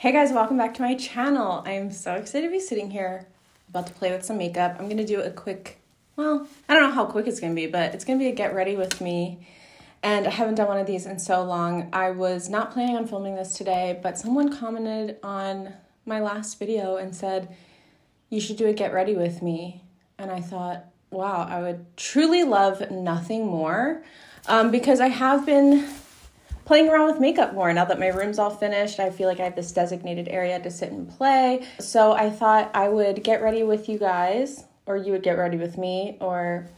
Hey guys, welcome back to my channel. I'm so excited to be sitting here about to play with some makeup. I'm gonna do a quick, well, I don't know how quick it's gonna be, but it's gonna be a get ready with me. And I haven't done one of these in so long. I was not planning on filming this today, but someone commented on my last video and said, you should do a get ready with me. And I thought, wow, I would truly love nothing more um, because I have been playing around with makeup more now that my room's all finished. I feel like I have this designated area to sit and play. So I thought I would get ready with you guys, or you would get ready with me, or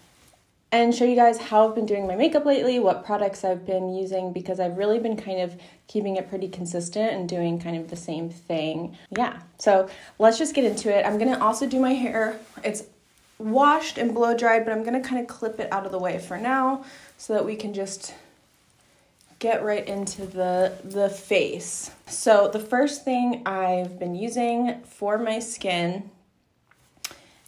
and show you guys how I've been doing my makeup lately, what products I've been using, because I've really been kind of keeping it pretty consistent and doing kind of the same thing. Yeah, so let's just get into it. I'm gonna also do my hair. It's washed and blow dried, but I'm gonna kind of clip it out of the way for now so that we can just get right into the the face. So the first thing I've been using for my skin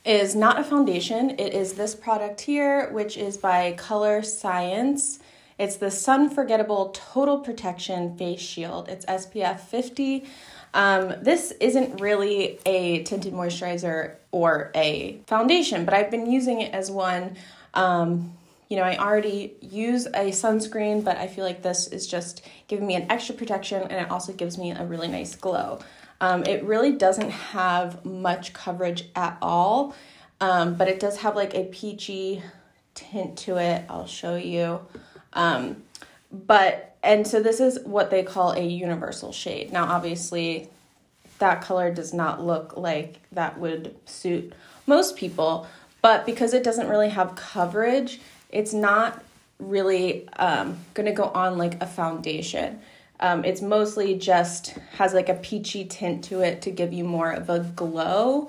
is not a foundation. It is this product here, which is by Colorscience. It's the Sunforgettable Total Protection Face Shield. It's SPF 50. Um, this isn't really a tinted moisturizer or a foundation, but I've been using it as one. Um, you know, I already use a sunscreen, but I feel like this is just giving me an extra protection and it also gives me a really nice glow. Um, it really doesn't have much coverage at all, um, but it does have like a peachy tint to it. I'll show you. Um, but, and so this is what they call a universal shade. Now, obviously, that color does not look like that would suit most people, but because it doesn't really have coverage, it's not really um, going to go on like a foundation. Um, it's mostly just has like a peachy tint to it to give you more of a glow.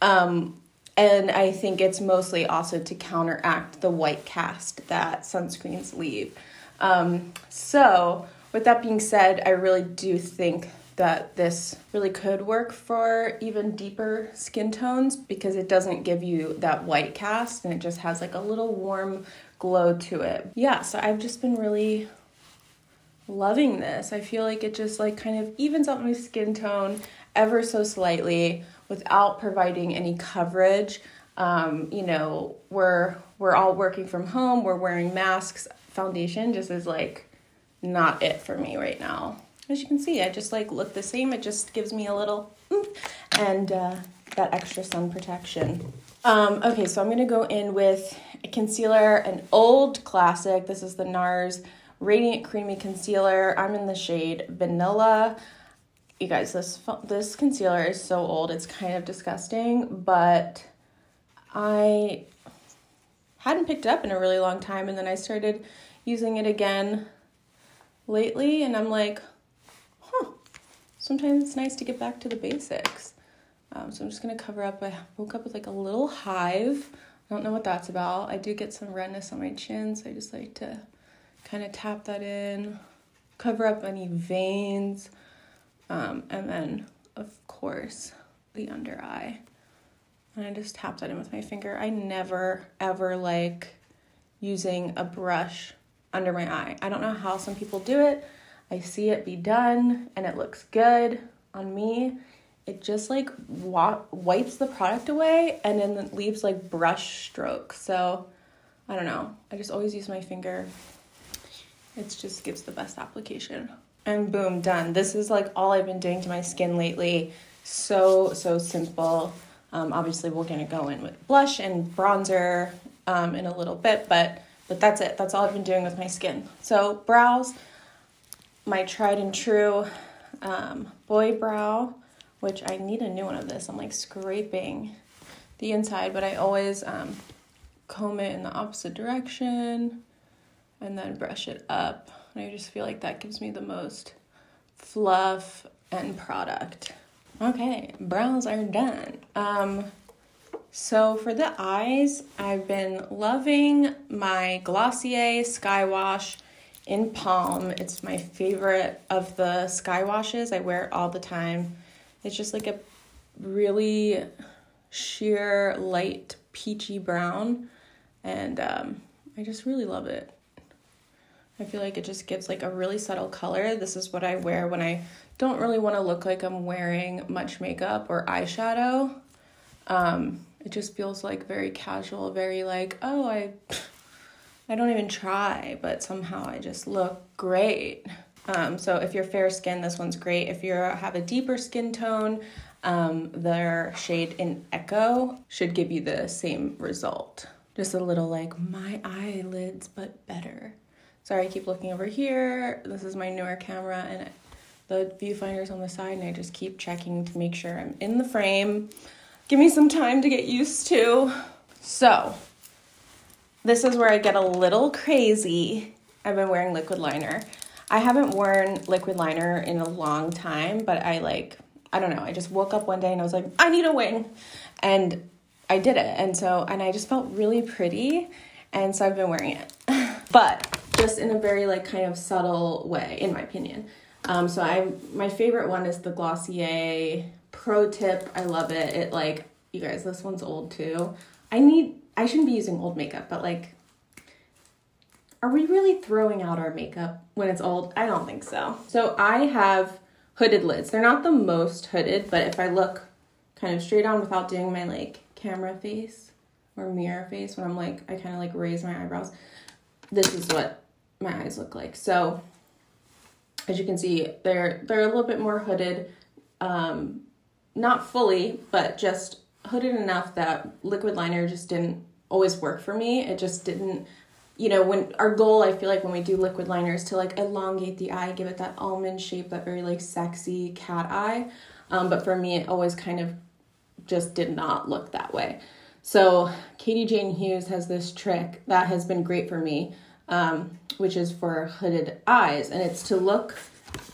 Um, and I think it's mostly also to counteract the white cast that sunscreens leave. Um, so, with that being said, I really do think that this really could work for even deeper skin tones because it doesn't give you that white cast and it just has like a little warm glow to it. Yeah, so I've just been really loving this. I feel like it just like kind of evens out my skin tone ever so slightly without providing any coverage. Um, you know, we're we're all working from home, we're wearing masks. Foundation just is like not it for me right now. As you can see, I just like look the same. It just gives me a little and uh, that extra sun protection. Um, okay, so I'm gonna go in with a concealer, an old classic. This is the NARS Radiant Creamy Concealer. I'm in the shade Vanilla. You guys, this this concealer is so old, it's kind of disgusting, but I hadn't picked it up in a really long time, and then I started using it again lately, and I'm like, huh, sometimes it's nice to get back to the basics. Um, so I'm just gonna cover up. I woke up with like a little hive. I don't know what that's about. I do get some redness on my chin, so I just like to kind of tap that in, cover up any veins, um, and then of course the under eye. And I just tap that in with my finger. I never ever like using a brush under my eye. I don't know how some people do it. I see it be done and it looks good on me it just like wa- wipes the product away and then leaves like brush strokes. So I don't know. I just always use my finger. It just gives the best application. And boom, done. This is like all I've been doing to my skin lately. So, so simple. Um, obviously, we're gonna go in with blush and bronzer um, in a little bit, but but that's it. That's all I've been doing with my skin. So brows, my tried and true um, boy brow which I need a new one of this. I'm like scraping the inside, but I always um, comb it in the opposite direction and then brush it up. And I just feel like that gives me the most fluff and product. Okay, brows are done. Um, so for the eyes, I've been loving my Glossier Skywash in Palm. It's my favorite of the Skywashes. I wear it all the time. It's just like a really sheer, light, peachy brown. And um, I just really love it. I feel like it just gives like a really subtle color. This is what I wear when I don't really want to look like I'm wearing much makeup or eyeshadow. Um, it just feels like very casual, very like, oh, I I don't even try, but somehow I just look great. Um, so if you're fair skin, this one's great. If you have a deeper skin tone, um, their shade in Echo should give you the same result. Just a little like my eyelids, but better. Sorry, I keep looking over here. This is my newer camera and the viewfinder's on the side and I just keep checking to make sure I'm in the frame. Give me some time to get used to. So, this is where I get a little crazy. I've been wearing liquid liner. I haven't worn liquid liner in a long time, but I like, I don't know, I just woke up one day and I was like, I need a wing. And I did it. And so, and I just felt really pretty. And so I've been wearing it. but just in a very like kind of subtle way, in my opinion. Um, so I my favorite one is the Glossier Pro Tip. I love it. It like you guys, this one's old too. I need I shouldn't be using old makeup, but like are we really throwing out our makeup when it's old? I don't think so. So I have hooded lids. They're not the most hooded, but if I look kind of straight on without doing my like camera face or mirror face when I'm like I kind of like raise my eyebrows, this is what my eyes look like. So as you can see, they're they're a little bit more hooded, um, not fully, but just hooded enough that liquid liner just didn't always work for me. It just didn't, you know, when our goal, I feel like when we do liquid liner is to like elongate the eye, give it that almond shape, that very like sexy cat eye. Um, but for me, it always kind of just did not look that way. So Katie Jane Hughes has this trick that has been great for me um, which is for hooded eyes. And it's to look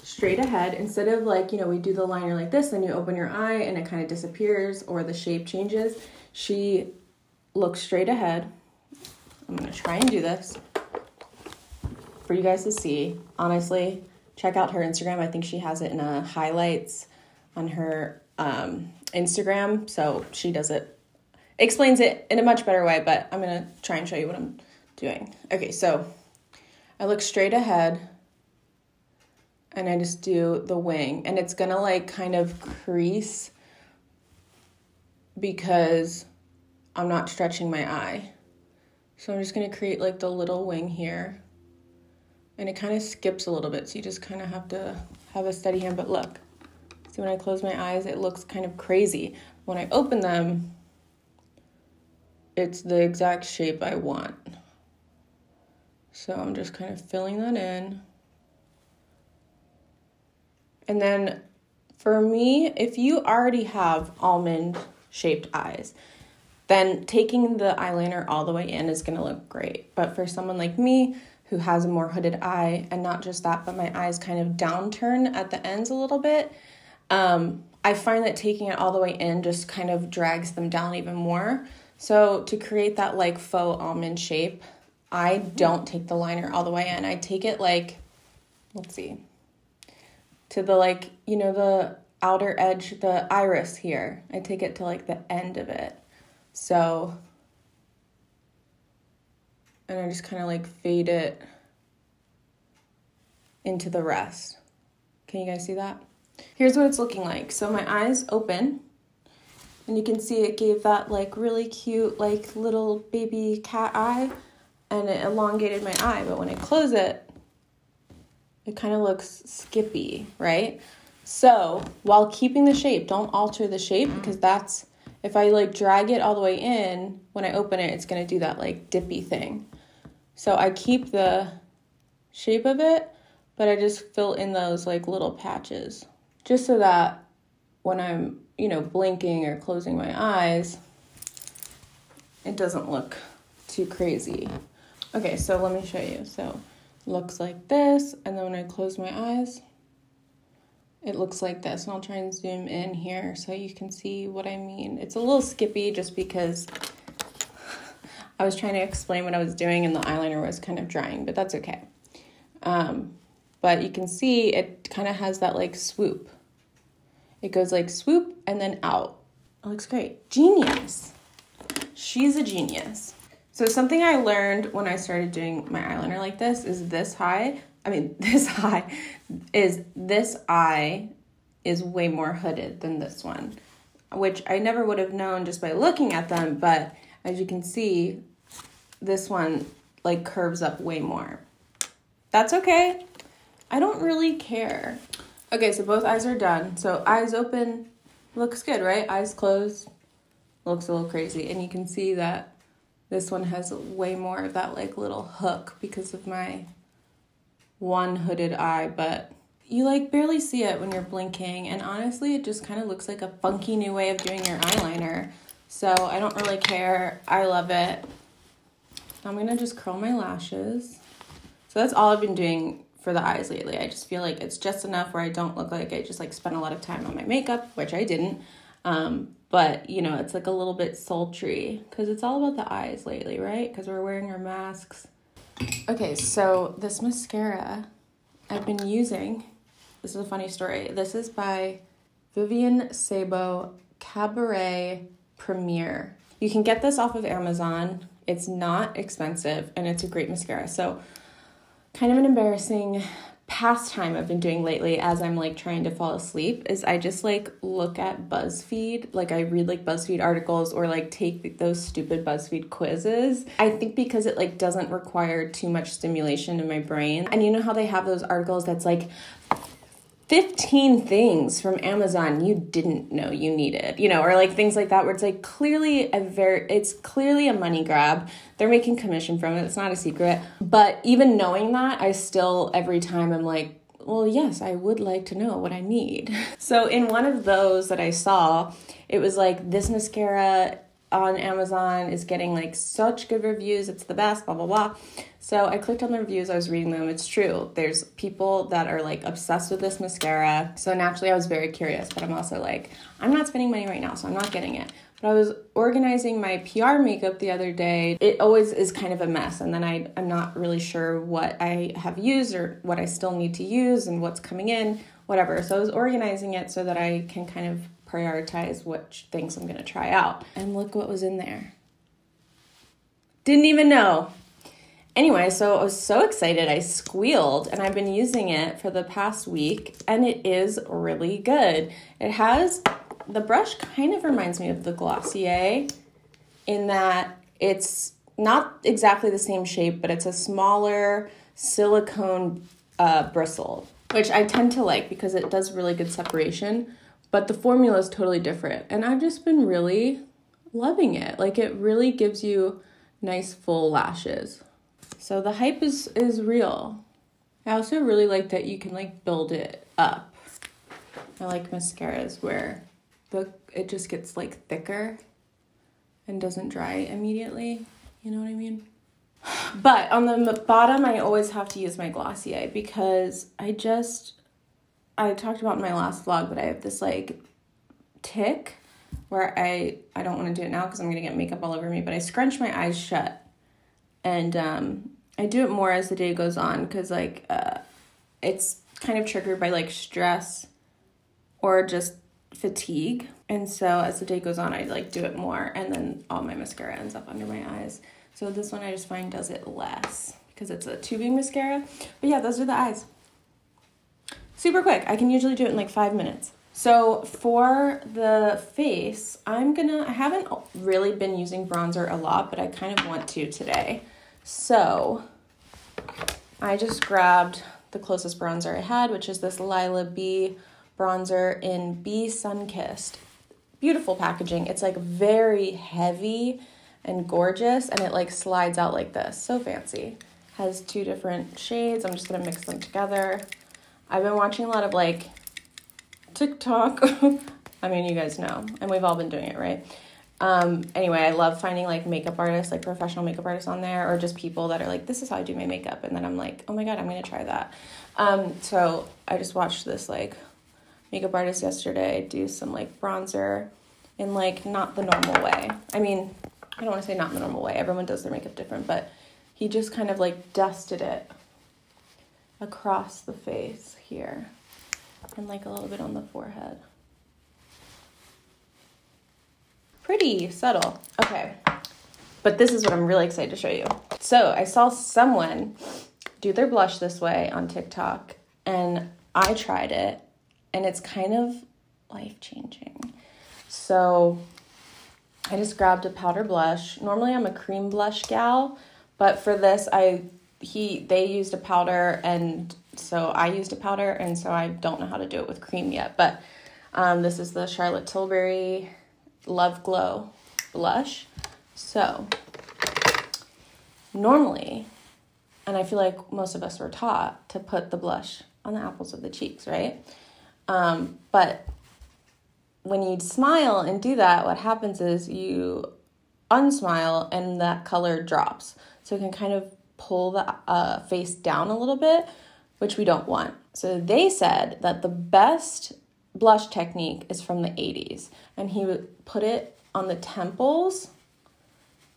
straight ahead instead of like, you know, we do the liner like this, then you open your eye and it kind of disappears or the shape changes. She looks straight ahead. I'm to try and do this for you guys to see. Honestly, check out her Instagram. I think she has it in a highlights on her um, Instagram. So she does it, explains it in a much better way, but I'm to try and show you what I'm doing. Okay, so I look straight ahead and I just do the wing and it's gonna like kind of crease because I'm not stretching my eye. So I'm just gonna create like the little wing here. And it kind of skips a little bit so you just kind of have to have a steady hand but look. See when I close my eyes it looks kind of crazy. When I open them it's the exact shape I want. So I'm just kind of filling that in. And then for me, if you already have almond shaped eyes, then taking the eyeliner all the way in is going to look great. But for someone like me who has a more hooded eye, and not just that, but my eyes kind of downturn at the ends a little bit, um, I find that taking it all the way in just kind of drags them down even more. So to create that like faux almond shape, I don't take the liner all the way in. I take it like, let's see, to the like, you know, the outer edge, the iris here. I take it to like the end of it. So, and I just kind of like fade it into the rest. Can you guys see that? Here's what it's looking like. So my eyes open and you can see it gave that like really cute like little baby cat eye and it elongated my eye. But when I close it, it kind of looks skippy, right? So while keeping the shape, don't alter the shape because that's if I like drag it all the way in, when I open it, it's gonna do that like dippy thing. So I keep the shape of it, but I just fill in those like little patches just so that when I'm, you know, blinking or closing my eyes, it doesn't look too crazy. Okay, so let me show you. So looks like this, and then when I close my eyes, it looks like this. And I'll try and zoom in here so you can see what I mean. It's a little skippy just because I was trying to explain what I was doing and the eyeliner was kind of drying, but that's okay. Um, but you can see it kind of has that like swoop. It goes like swoop and then out. It looks great. Genius. She's a genius. So something I learned when I started doing my eyeliner like this is this high, I mean this eye is this eye is way more hooded than this one, which I never would have known just by looking at them, but as you can see, this one like curves up way more. That's okay. I don't really care. Okay, so both eyes are done. So eyes open, looks good, right? Eyes closed, looks a little crazy. And you can see that this one has way more of that like little hook because of my one hooded eye, but you like barely see it when you're blinking. And honestly, it just kind of looks like a funky new way of doing your eyeliner. So I don't really care. I love it. I'm gonna just curl my lashes. So that's all I've been doing for the eyes lately. I just feel like it's just enough where I don't look like I just like spent a lot of time on my makeup, which I didn't. Um, but you know, it's like a little bit sultry because it's all about the eyes lately, right? Because we're wearing our masks. Okay, so this mascara I've been using. This is a funny story. This is by Vivienne Sabo Cabaret Premiere. You can get this off of Amazon. It's not expensive and it's a great mascara. So, kind of an embarrassing pastime I've been doing lately as I'm like trying to fall asleep is I just like look at BuzzFeed. Like I read like BuzzFeed articles or like take those stupid BuzzFeed quizzes. I think because it like doesn't require too much stimulation in my brain. And you know how they have those articles that's like 15 things from Amazon you didn't know you needed, you know, or like things like that where it's like clearly a very it's clearly a money grab. They're making commission from it. It's not a secret. But even knowing that, I still every time I'm like, well, yes, I would like to know what I need. So in one of those that I saw, it was like this mascara on Amazon is getting like such good reviews. It's the best, blah, blah, blah. So I clicked on the reviews, I was reading them. It's true. There's people that are like obsessed with this mascara. So naturally, I was very curious, but I'm also like, I'm not spending money right now, so I'm not getting it. But I was organizing my PR makeup the other day. It always is kind of a mess, and then I, I'm not really sure what I have used or what I still need to use and what's coming in, whatever. So I was organizing it so that I can kind of prioritize which things I'm gonna try out. And look what was in there. Didn't even know. Anyway, so I was so excited, I squealed, and I've been using it for the past week, and it is really good. It has the brush kind of reminds me of the Glossier in that it's not exactly the same shape, but it's a smaller silicone uh, bristle, which I tend to like because it does really good separation but the formula is totally different. And I've just been really loving it. Like it really gives you nice full lashes. So the hype is is real. I also really like that you can like build it up. I like mascaras where the it just gets like thicker and doesn't dry immediately. You know what I mean? But on the bottom, I always have to use my Glossier because I just I talked about in my last vlog, but I have this like tick where I I don't want to do it now because I'm gonna get makeup all over me, but I scrunch my eyes shut, and um, I do it more as the day goes on because like uh, it's kind of triggered by like stress or just fatigue, and so as the day goes on, I like do it more, and then all my mascara ends up under my eyes. So this one I just find does it less because it's a tubing mascara. But yeah, those are the eyes super quick. I can usually do it in like five minutes. So for the face, I'm gonna, I haven't really been using bronzer a lot, but I kind of want to today. So I just grabbed the closest bronzer I had, which is this Lilah B bronzer in B Sunkissed. Beautiful packaging. It's like very heavy and gorgeous, and it like slides out like this. So fancy. Has two different shades. I'm just gonna mix them together. I've been watching a lot of like TikTok. I mean, you guys know, and we've all been doing it, right? Um, anyway, I love finding like makeup artists, like professional makeup artists on there, or just people that are like, this is how I do my makeup. And then I'm like, oh my God, I'm going to try that. Um, so I just watched this like makeup artist yesterday do some like bronzer in like not the normal way. I mean, I don't want to say not the normal way. Everyone does their makeup different, but he just kind of like dusted it across the face here and like a little bit on the forehead. Pretty subtle. Okay. But this is what I'm really excited to show you. So I saw someone do their blush this way on TikTok, and I tried it, and it's kind of life changing. So I just grabbed a powder blush. Normally I'm a cream blush gal, but for this I he they used a powder and so I used a powder and so I don't know how to do it with cream yet. But um, this is the Charlotte Tilbury Love Glow blush. So normally, and I feel like most of us were taught to put the blush on the apples of the cheeks, right? Um, but when you smile and do that, what happens is you unsmile and that color drops. So it can kind of pull the uh, face down a little bit, which we don't want. So they said that the best blush technique is from the 80s. And he would put it on the temples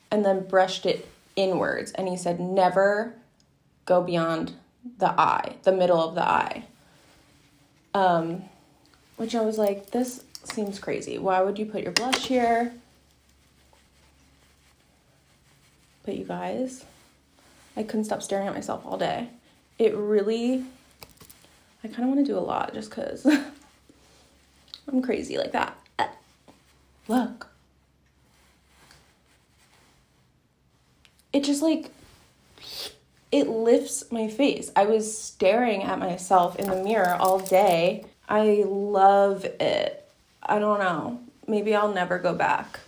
and then brushed it inwards. And he said, never go beyond the eye, the middle of the eye. Um, which I was like, this seems crazy. Why would you put your blush here? But you guys, I couldn't stop staring at myself all day. It really, I kind of want to do a lot just because I'm crazy like that. Look. It just like, it lifts my face. I was staring at myself in the mirror all day. I love it. I don't know. Maybe I'll never go back.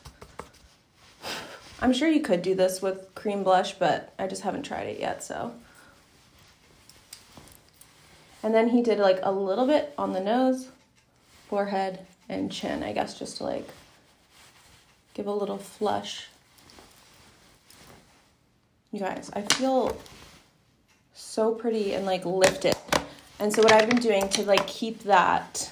I'm sure you could do this with cream blush, but I just haven't tried it yet, so. And then he did like a little bit on the nose, forehead, and chin, I guess, just to like give a little flush. You guys, I feel so pretty and like lifted. And so what I've been doing to like keep that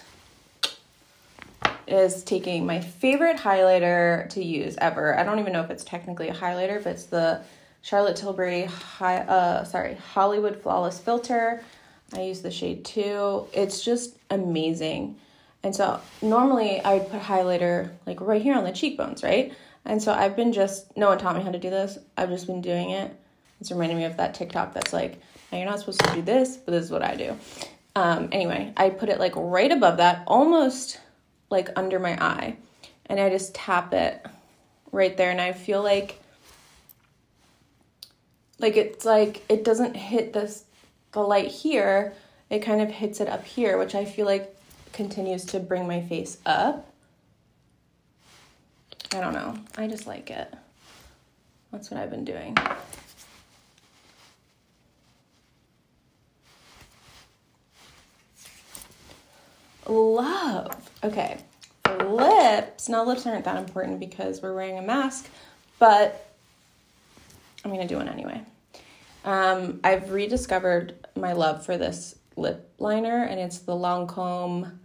is taking my favorite highlighter to use ever. I don't even know if it's technically a highlighter, but it's the Charlotte Tilbury high, uh, sorry, Hollywood Flawless Filter. I use the shade 2. It's just amazing. And so normally I would put highlighter like right here on the cheekbones, right? And so I've been just, no one taught me how to do this. I've just been doing it. It's reminding me of that TikTok that's like, now you're not supposed to do this, but this is what I do. Um, anyway, I put it like right above that, almost like under my eye. And I just tap it right there and I feel like like it's like it doesn't hit this the light here, it kind of hits it up here, which I feel like continues to bring my face up. I don't know. I just like it. That's what I've been doing. Love. Okay. Lips, now lips aren't that important because we're wearing a mask, but I'm to do one anyway. Um, I've rediscovered my love for this lip liner, and it's the Lancome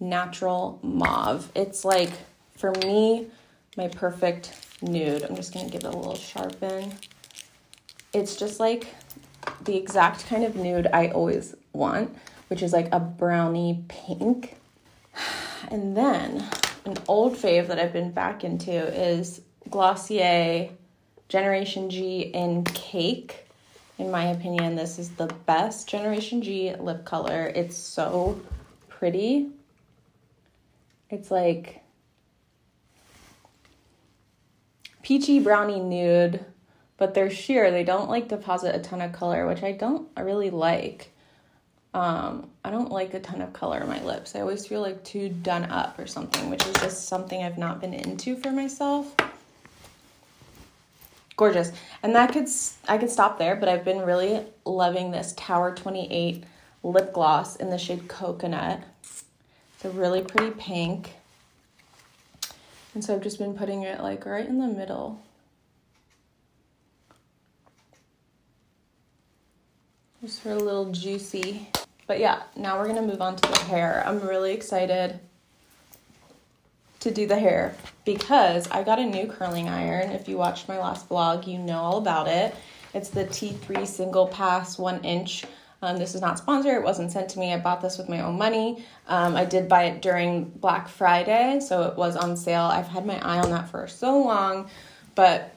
Natural Mauve. It's like, for me, my perfect nude. I'm just to give it a little sharpen. It's just like the exact kind of nude I always want which is like a brownie pink. And then an old fave that I've been back into is Glossier Generation G in Cake. In my opinion, this is the best Generation G lip color. It's so pretty. It's like peachy brownie nude, but they're sheer. They don't like deposit a ton of color, which I don't really like. Um, I don't like a ton of color in my lips. I always feel like too done up or something, which is just something I've not been into for myself. Gorgeous. And that could I could stop there, but I've been really loving this Tower 28 lip gloss in the shade Coconut. It's a really pretty pink. And so I've just been putting it like right in the middle. Just for a little juicy but yeah, now we're gonna move on to the hair. I'm really excited to do the hair because I got a new curling iron. If you watched my last vlog, you know all about it. It's the T3 Singlepass one inch. Um, this is not sponsored. It wasn't sent to me. I bought this with my own money. Um, I did buy it during Black Friday, so it was on sale. I've had my eye on that for so long, but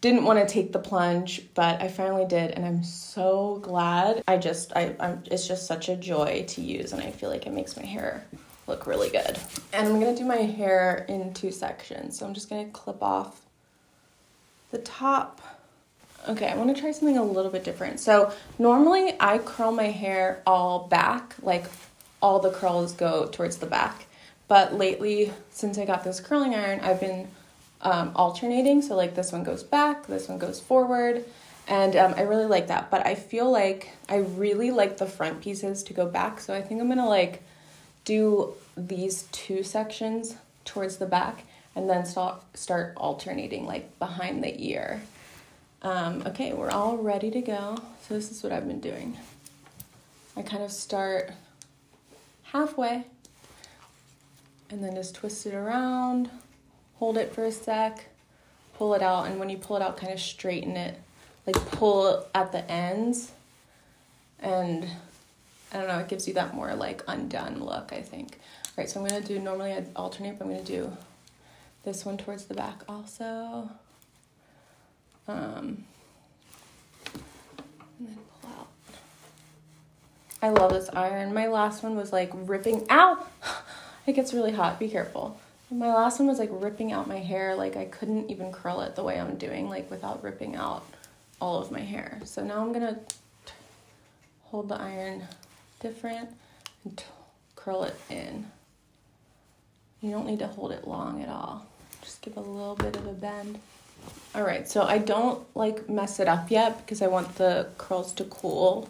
didn't want to take the plunge, but I finally did, and I'm so glad. I just, I, I'm, it's just such a joy to use, and I feel like it makes my hair look really good. And I'm gonna do my hair in two sections, so I'm just gonna clip off the top. Okay, I want to try something a little bit different. So normally I curl my hair all back, like all the curls go towards the back. But lately, since I got this curling iron, I've been um, alternating. So like this one goes back, this one goes forward. And um, I really like that. But I feel like I really like the front pieces to go back. So I think I'm gonna like do these two sections towards the back and then start, start alternating like behind the ear. Um, okay, we're all ready to go. So this is what I've been doing. I kind of start halfway and then just twist it around, hold it for a sec, pull it out, and when you pull it out, kind of straighten it, like pull at the ends, and I don't know, it gives you that more like undone look, I think. All right, so I'm gonna do, normally I alternate, but I'm gonna do this one towards the back also. Um, and then pull out. I love this iron. My last one was like ripping out. It gets really hot. Be careful. My last one was like ripping out my hair. Like I couldn't even curl it the way I'm doing, like without ripping out all of my hair. So now I'm gonna hold the iron different and curl it in. You don't need to hold it long at all. Just give a little bit of a bend. All right, so I don't like mess it up yet because I want the curls to cool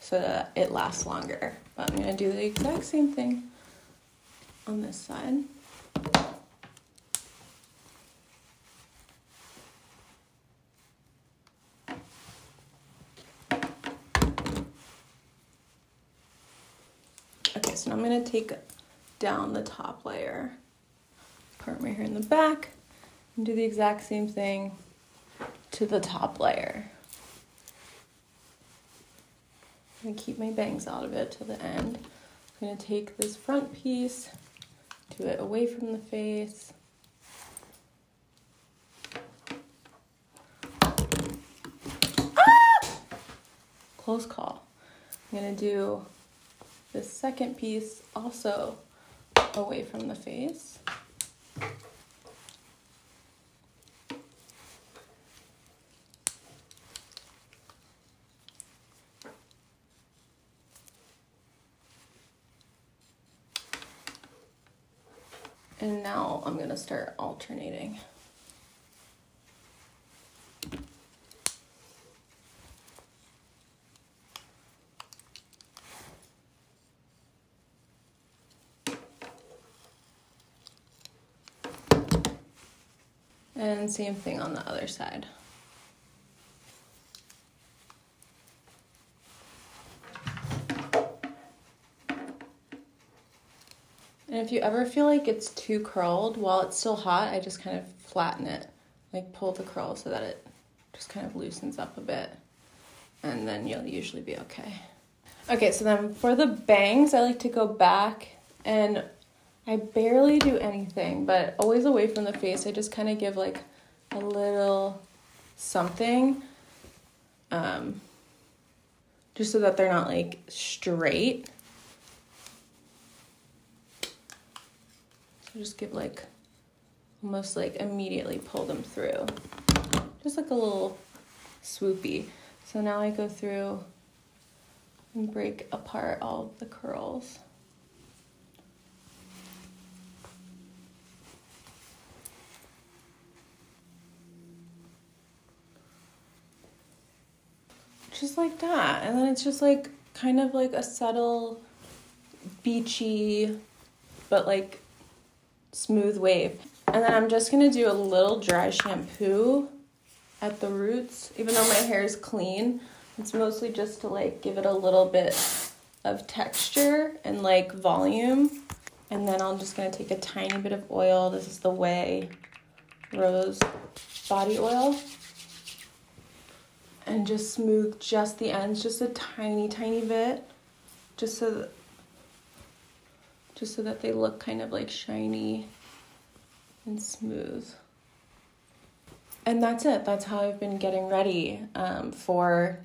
so that it lasts longer. But I'm gonna do the exact same thing on this side. Okay, so now I'm gonna take down the top layer, part my hair in the back, and do the exact same thing to the top layer. I'm gonna keep my bangs out of it to the end. I'm gonna take this front piece, do it away from the face. Ah! Close call. I'm gonna do this second piece also away from the face. And now I'm gonna start alternating. Same thing on the other side. And if you ever feel like it's too curled while it's still hot, I just kind of flatten it. Like pull the curl so that it just kind of loosens up a bit. And then you'll usually be okay. Okay, so then for the bangs, I like to go back and I barely do anything, but always away from the face. I just kind of give like a little something. Um, just so that they're not like straight. just give like almost like immediately pull them through. Just like a little swoopy. So now I go through and break apart all the curls. Just like that. And then it's just like kind of like a subtle beachy but like smooth wave. And then I'm just gonna do a little dry shampoo at the roots. Even though my hair is clean, it's mostly just to like give it a little bit of texture and like volume. And then I'm just gonna take a tiny bit of oil. This is the OUAI Rose Body Oil. And just smooth just the ends, just a tiny, tiny bit. Just so that just so that they look kind of like shiny and smooth. and that's it. That's how I've been getting ready um, for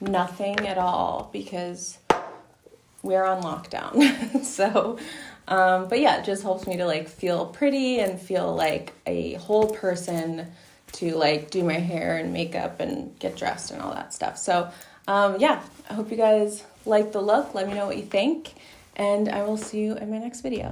nothing at all because we're on lockdown. so, um, but yeah, it just helps me to like feel pretty and feel like a whole person to like do my hair and makeup and get dressed and all that stuff. So, um, yeah, I hope you guys like the look. Let me know what you think, and I will see you in my next video.